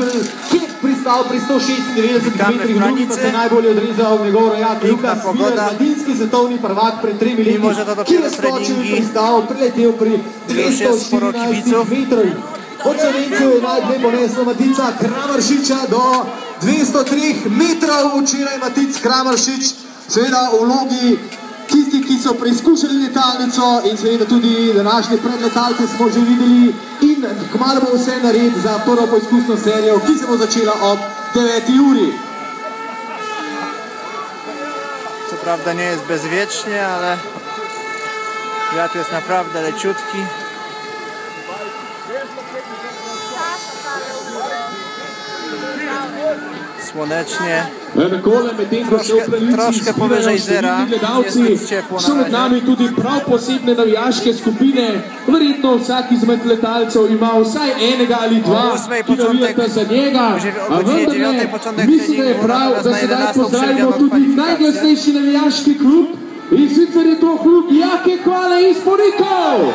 Mišel, ki je pristal pri 196 Kamne metrih, drugi se Franice. najbolje odrezal njegov rojak Lukas pogoda. mladinski svetovni prvak pred tremi leti, ki je skočil in pristal, priletel pri Još je sporo 214 kibicov. metrih. Od Slovencev je najprej ponesla Matica Kramaršiča do 203 metrov. Včeraj Matic Kramaršič, seveda v vlogi tistih, ki so preizkušali letalnico in seveda tudi današnje predletalce smo že videli in kmalo bo vse nared za prvo poizkusno serijo, ki se bo začela ob 9. uri. Co prawda nie jest bezwiecznie, ale wiatr jest naprawdę leciutki. Słonecznie. Takole, medtem ko se Troške- povežej zera, gledalci, so med nami tudi prav posebne navijaške skupine. Verjetno vsak izmed letalcev ima vsaj enega ali dva, ki navijata za njega. A vendarle, dziewiątej początek mislim, da je prav, da na sedaj 11 pozdravimo tudi najglasnejši navijaški klub. In sicer je to klub Jake Kvale iz Porikov.